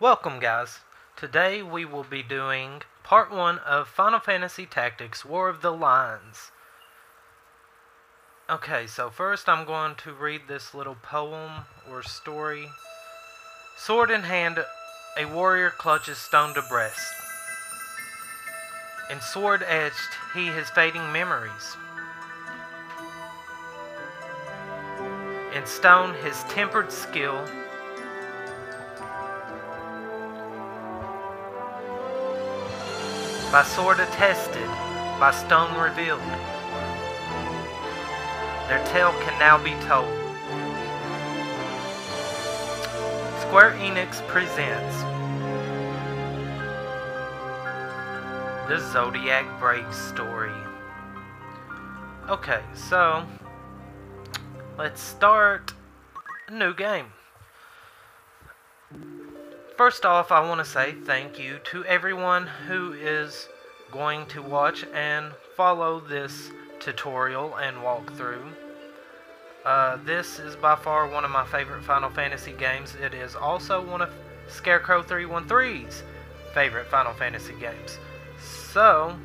Welcome, guys. Today we will be doing part one of Final Fantasy Tactics War of the Lions. Okay, so first I'm going to read this little poem or story. Sword in hand, a warrior clutches stone to breast. In sword edged, he his fading memories. In stone, his tempered skill. By sword attested, by stone revealed. Their tale can now be told. Square Enix presents the Zodiac Brave story. Okay, so let's start a new game. First off, I want to say thank you to everyone who is going to watch and follow this tutorial and walkthrough. Uh, this is by far one of my favorite Final Fantasy games. It is also one of Scarecrow 313's favorite Final Fantasy games. So,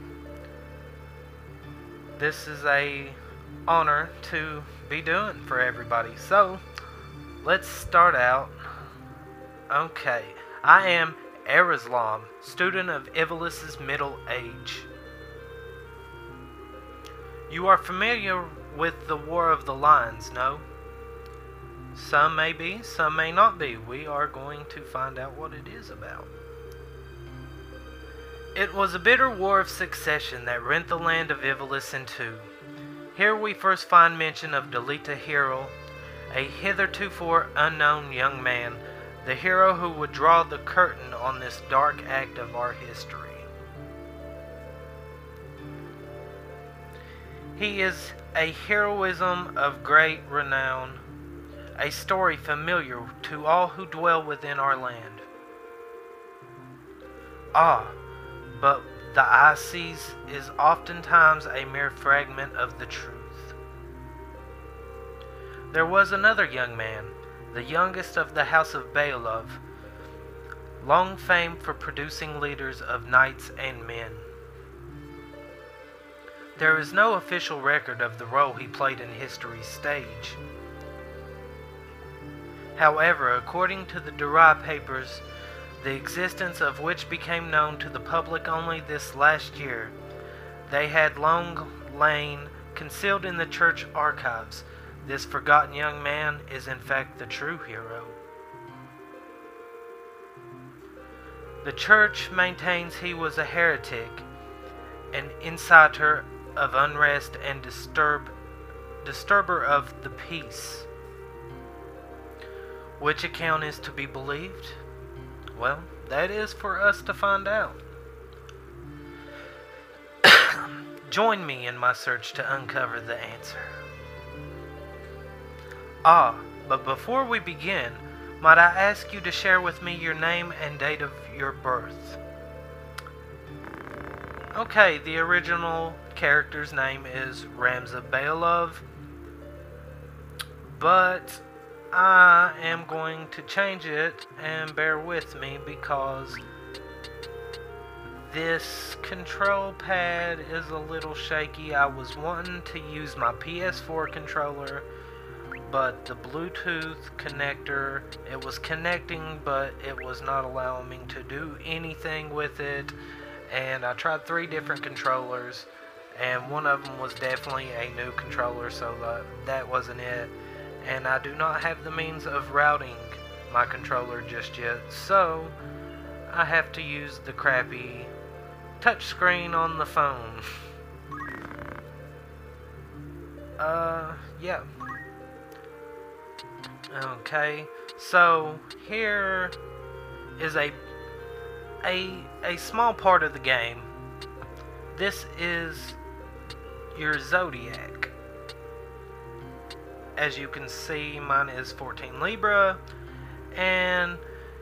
this is a honor to be doing for everybody. So, let's start out. Okay. I am Alazlam, student of Ivalice' middle age. You are familiar with the War of the Lions, no? Some may be, some may not be. We are going to find out what it is about. It was a bitter war of succession that rent the land of Ivalice in two. Here we first find mention of Delita Heiral, a hitherto unknown young man the hero who would draw the curtain on this dark act of our history. He is a heroism of great renown, a story familiar to all who dwell within our land. Ah, but the eye sees is oftentimes a mere fragment of the truth. There was another young man the youngest of the House of Beoulve, long famed for producing leaders of knights and men. There is no official record of the role he played in history's stage. However, according to the Durai papers, the existence of which became known to the public only this last year, they had long lain concealed in the church archives this forgotten young man is in fact the true hero. The church maintains he was a heretic, an inciter of unrest and disturb, disturber of the peace. Which account is to be believed? Well, that is for us to find out. Join me in my search to uncover the answer. Ah, but before we begin, might I ask you to share with me your name and date of your birth? Okay, the original character's name is Ramza Beoulve, but I am going to change it and bear with me because this control pad is a little shaky. I was wanting to use my PS4 controller but the Bluetooth connector, it was connecting, but it was not allowing me to do anything with it. And I tried three different controllers, and one of them was definitely a new controller, so that, that wasn't it. And I do not have the means of routing my controller just yet, so I have to use the crappy touchscreen on the phone. uh, yeah. Okay, so here is a a a small part of the game. This is your zodiac. As you can see, mine is 14 Libra, and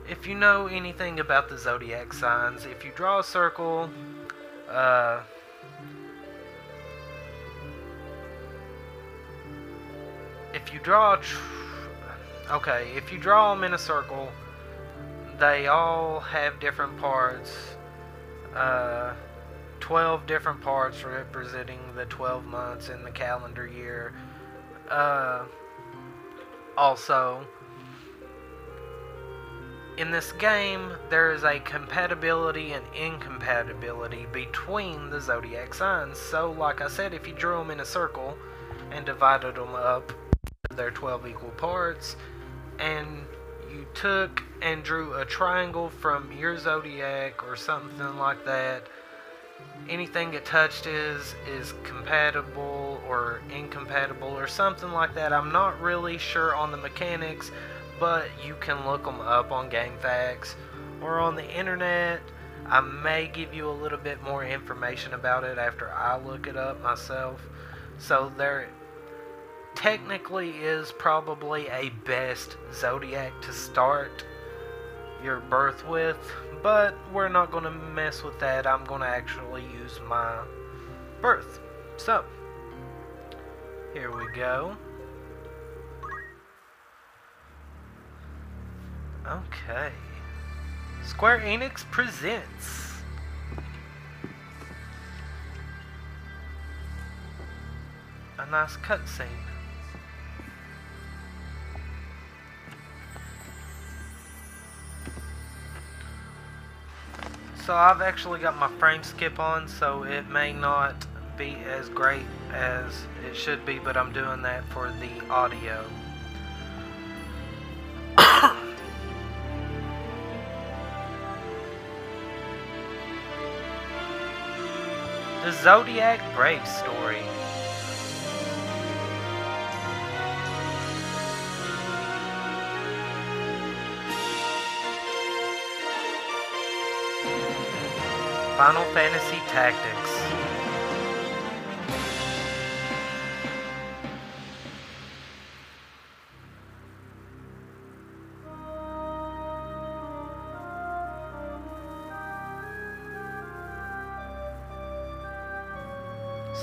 if you know anything about the zodiac signs, if you draw a circle, uh, if you draw a Okay, if you draw them in a circle, they all have different parts. Uh, 12 different parts representing the 12 months in the calendar year. Uh, also, in this game, there is a compatibility and incompatibility between the zodiac signs. So, like I said, if you drew them in a circle and divided them up, they're 12 equal parts, and you took and drew a triangle from your zodiac or something like that, anything it touched is is compatible or incompatible or something like that. I'm not really sure on the mechanics but you can look them up on GameFAQs or on the internet. I may give you a little bit more information about it after I look it up myself. So there technically is probably a best zodiac to start your birth with, but we're not going to mess with that. I'm going to actually use my birth. So, here we go. Okay. Square Enix presents. A nice cutscene. So I've actually got my frame skip on, so it may not be as great as it should be, but I'm doing that for the audio. The Zodiac Brave story. Final Fantasy Tactics.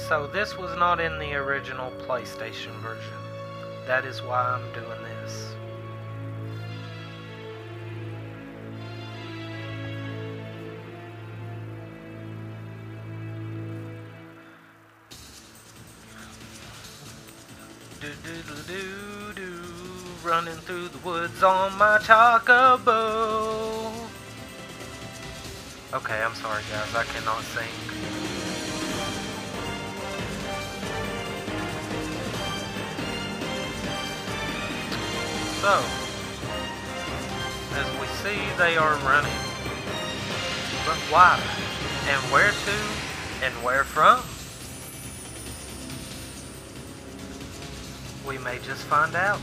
So this was not in the original PlayStation version. That is why I'm doing this. Do do do do do, running through the woods on my chocobo. Okay, I'm sorry guys, I cannot sing. So, as we see, they are running. But why? And where to? And where from? We may just find out.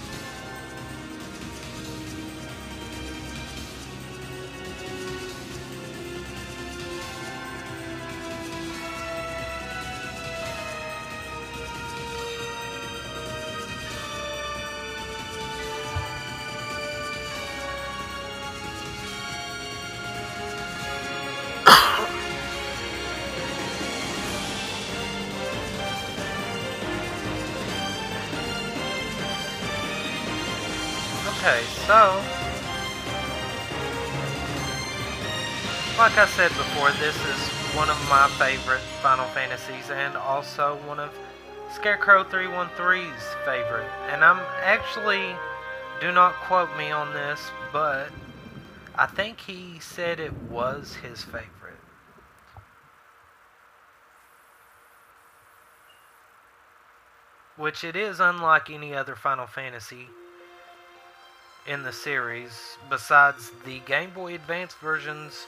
So... Like I said before, this is one of my favorite Final Fantasies and also one of Scarecrow 313's favorite. And I'm actually, do not quote me on this, but I think he said it was his favorite. Which it is unlike any other Final Fantasy in the series besides the Game Boy Advance versions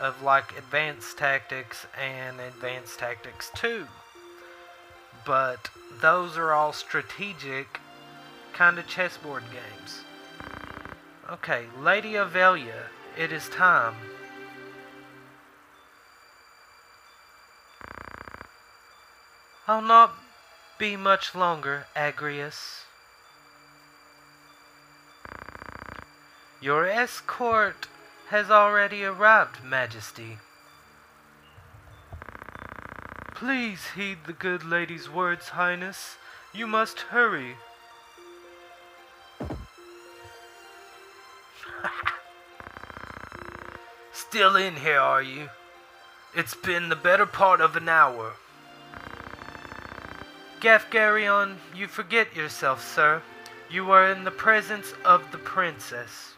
of like Advanced Tactics and Advanced Tactics 2. But those are all strategic kind of chessboard games. Okay, Lady Ovelia, it is time. I'll not be much longer, Agrias. Your escort has already arrived, Majesty. Please heed the good lady's words, Highness. You must hurry. Still in here, are you? It's been the better part of an hour. Gafgarion, you forget yourself, sir. You are in the presence of the princess.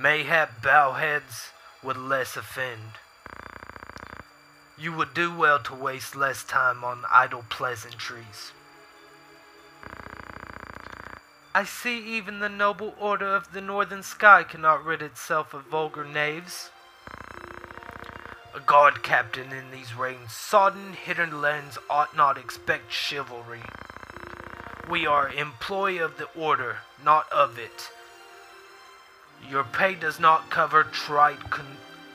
Mayhap bowheads would less offend. You would do well to waste less time on idle pleasantries. I see even the noble order of the northern sky cannot rid itself of vulgar knaves. A guard captain in these rain-sodden hidden lands ought not expect chivalry. We are employee of the order, not of it. Your pay does not cover trite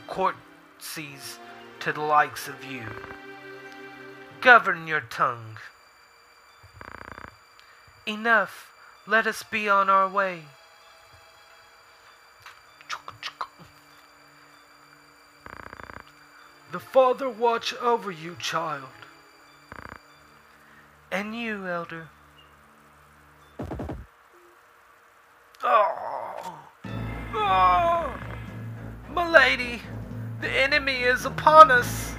courtesies to the likes of you. Govern your tongue. Enough. Let us be on our way. The Father watch over you, child. And you, Elder. Oh, oh, milady, the enemy is upon us.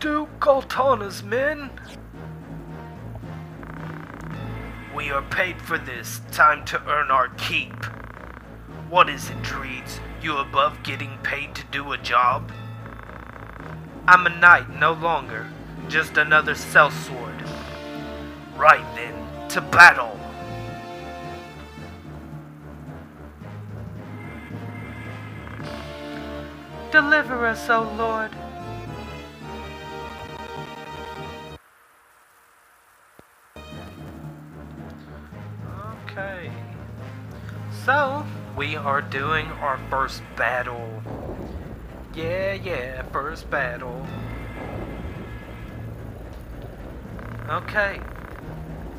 Duke Goltanna's men. We are paid for this. Time to earn our keep. What is it, Dreeds? You above getting paid to do a job? I'm a knight no longer, just another sellsword. Right then, to battle! Deliver us, O Lord. Okay. So, we are doing our first battle. Yeah, yeah, first battle. Okay.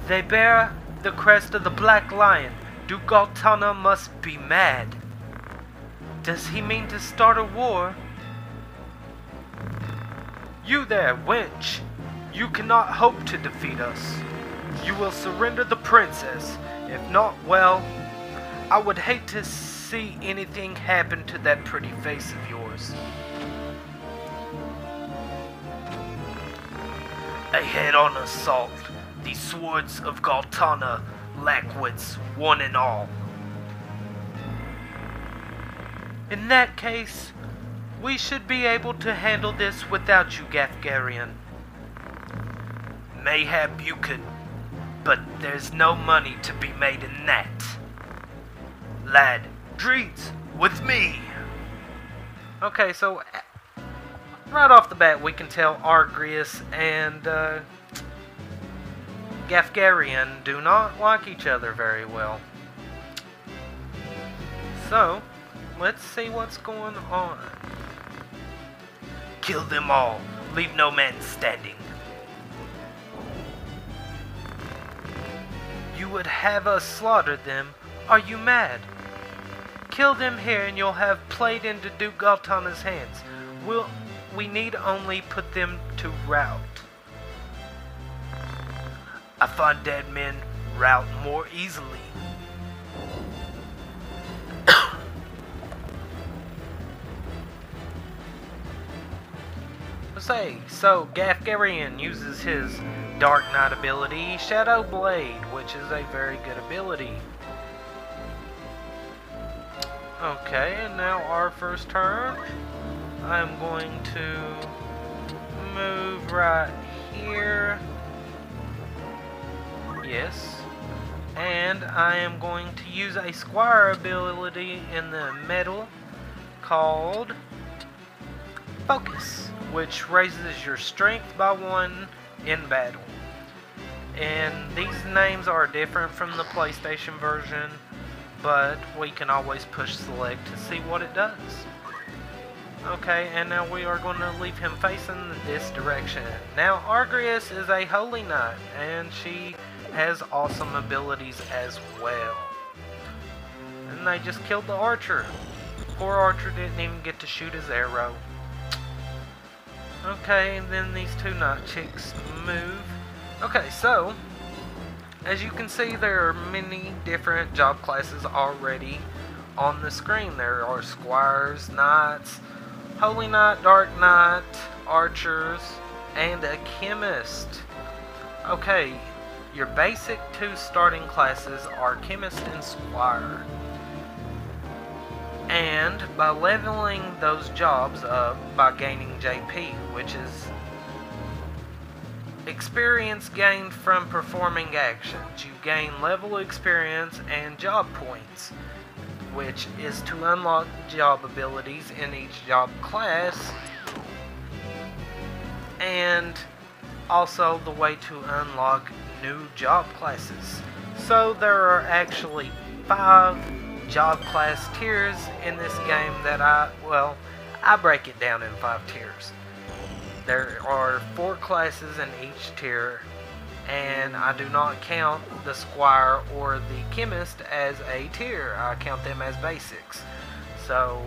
They bear the crest of the Black Lion. Duke Goltanna must be mad. Does he mean to start a war? You there, wench! You cannot hope to defeat us. You will surrender the princess. If not, well, I would hate to see anything happen to that pretty face of yours. A head-on assault. The swords of Goltanna lack wits, one and all. In that case, we should be able to handle this without you, Gafgarion. Mayhap you could, but there's no money to be made in that. Lad, Dreeds, with me! Okay, so right off the bat, we can tell Agrias and uh, do not like each other very well. So, let's see what's going on. Kill them all. Leave no man standing. You would have us slaughter them. Are you mad? Kill them here and you'll have played into Duke Goltanna's hands. We'll, we need only put them to rout. I find dead men rout more easily. Say, so Gafgarion uses his Dark Knight ability, Shadow Blade, which is a very good ability. Okay, and now our first turn. I'm going to move right here. Yes. And I am going to use a Squire ability in the middle called Focus which raises your strength by one in battle. And these names are different from the PlayStation version, but we can always push select to see what it does. Okay, and now we are going to leave him facing this direction. Now, Agrias is a holy knight, and she has awesome abilities as well. And they just killed the archer. Poor archer didn't even get to shoot his arrow. Okay, and then these two night chicks move. Okay, so, as you can see, there are many different job classes already on the screen. There are squires, knights, holy knight, dark knight, archers, and a chemist. Okay, your basic two starting classes are chemist and squire. And by leveling those jobs up by gaining JP, which is experience gained from performing actions. You gain level experience and job points, which is to unlock job abilities in each job class, and also the way to unlock new job classes. So there are actually five job class tiers in this game that I, well, I break it down in five tiers. There are four classes in each tier, and I do not count the squire or the chemist as a tier. I count them as basics. So,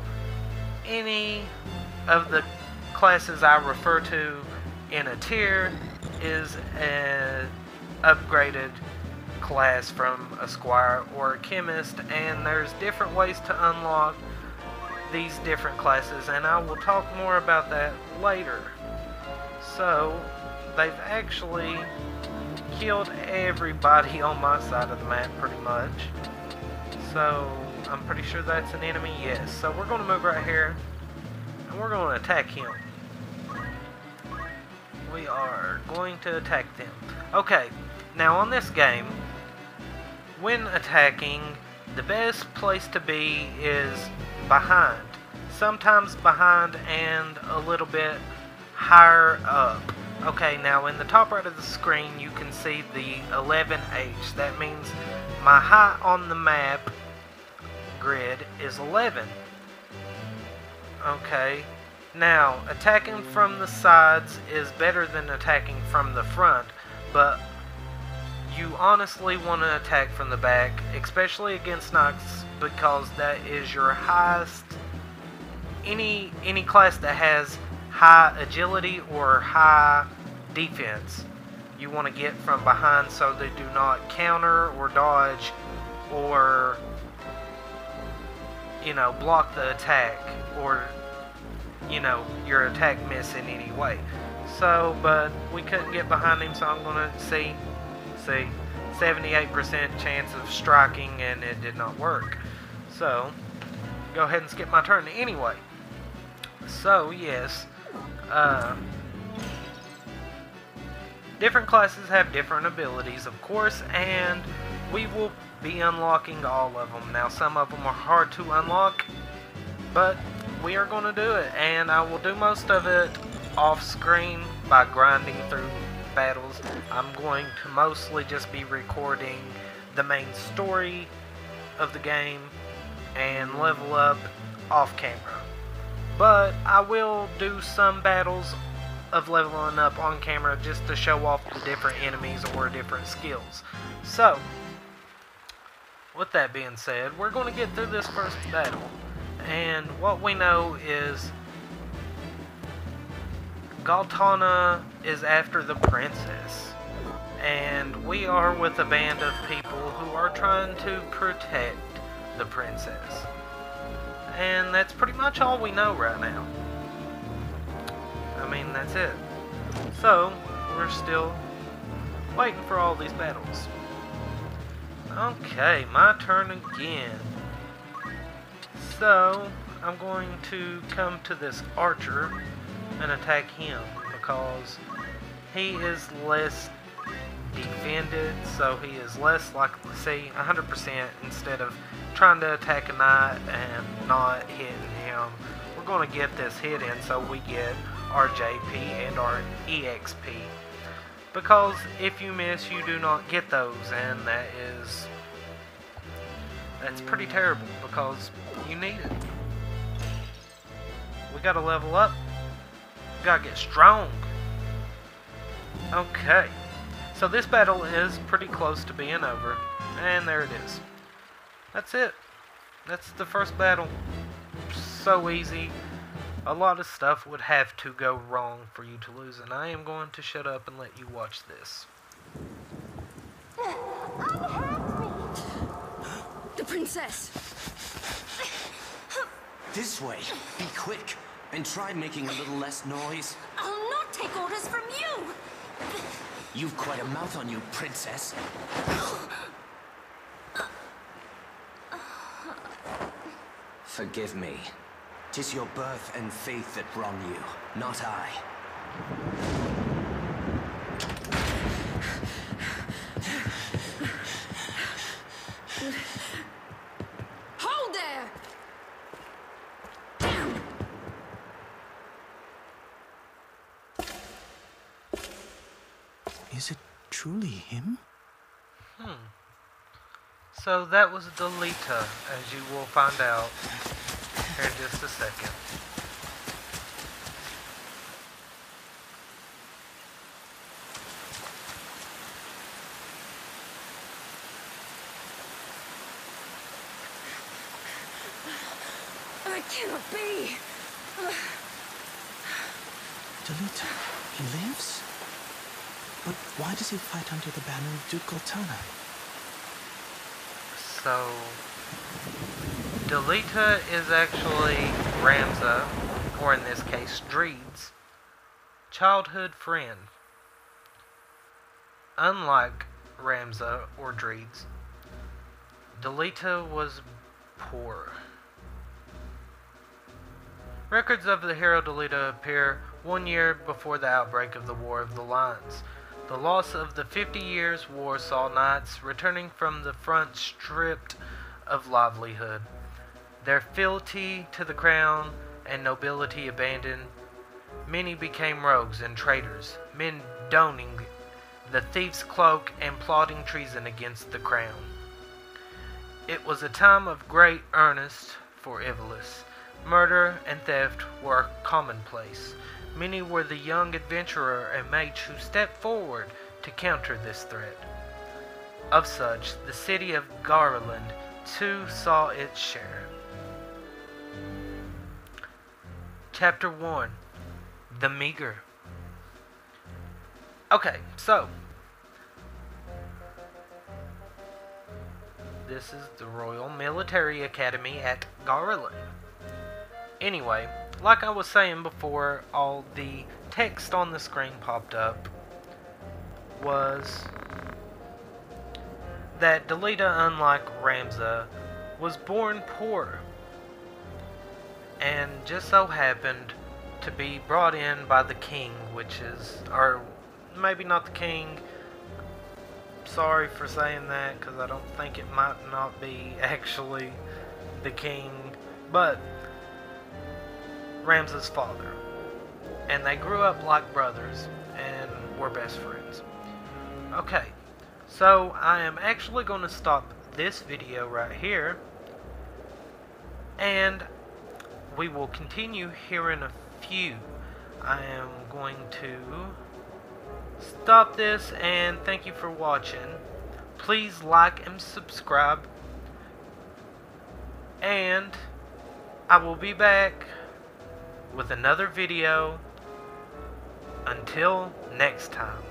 any of the classes I refer to in a tier is an upgraded class from a squire or a chemist, and there's different ways to unlock these different classes, and I will talk more about that later. So, they've actually killed everybody on my side of the map, pretty much. So, I'm pretty sure that's an enemy, yes. So we're going to move right here, and we're going to attack him. We are going to attack them. Okay, now on this game, when attacking, the best place to be is behind. Sometimes behind and a little bit higher up. Okay, now in the top right of the screen you can see the 11H. That means my height on the map grid is 11. Okay, now attacking from the sides is better than attacking from the front, but you honestly want to attack from the back, especially against knights, because that is your highest. Any any class that has high agility or high defense. You want to get from behind so they do not counter or dodge or, you know, block the attack or, you know, your attack miss in any way. So, but we couldn't get behind him, so I'm to see, see, 78% chance of striking and it did not work. So, go ahead and skip my turn anyway. So, yes, uh, different classes have different abilities, of course, and we will be unlocking all of them. Now, some of them are hard to unlock, but we are going to do it, and I will do most of it off screen by grinding through battles. I'm going to mostly just be recording the main story of the game and level up off camera. But I will do some battles of leveling up on camera just to show off the different enemies or different skills. So, with that being said, we're going to get through this first battle. And what we know is Goltanna is after the princess. And we are with a band of people who are trying to protect the princess. And that's pretty much all we know right now. I mean, that's it. So, we're still waiting for all these battles. Okay, my turn again. So, I'm going to come to this archer and attack him because he is less defended, so he is less likely to see 100% instead of trying to attack a knight and not hitting him. We're going to get this hit in so we get our JP and our EXP. Because if you miss, you do not get those, and that is... That's pretty terrible, because you need it. We gotta level up. We gotta get strong. Okay. So this battle is pretty close to being over. And there it is. That's it. That's the first battle. So easy. A lot of stuff would have to go wrong for you to lose, and I am going to shut up and let you watch this. The princess! This way. Be quick. And try making a little less noise. I'll not take orders from you! You've quite a mouth on you, princess. Forgive me. Tis your birth and faith that wrong you, not I. Hold there! Down! Is it truly him? So that was Delita, as you will find out here in just a second. It cannot be! Delita, he lives? But why does he fight under the banner of Duke Goltanna? So, Delita is actually Ramza, or in this case, Dreed's childhood friend. Unlike Ramza or Dreed's, Delita was poor. Records of the hero Delita appear one year before the outbreak of the War of the Lions. The loss of the Fifty Years' War saw knights returning from the front stripped of livelihood, their fealty to the crown and nobility abandoned. Many became rogues and traitors, men donning the thief's cloak and plotting treason against the crown. It was a time of great earnest for Ivalice. Murder and theft were commonplace. Many were the young adventurer and mage who stepped forward to counter this threat. Of such, the city of Gariland too saw its share. Chapter 1 The Meager. Okay, so. This is the Royal Military Academy at Gariland. Anyway, like I was saying before, all the text on the screen popped up was that Delita, unlike Ramza, was born poor and just so happened to be brought in by the king, which is, or maybe not the king. Sorry for saying that because I don't think it might not be actually the king, but Ramza's father. And they grew up like brothers and were best friends. Okay, so I am actually going to stop this video right here. And we will continue here in a few. I am going to stop this and thank you for watching. Please like and subscribe. And I will be back with another video. Until next time.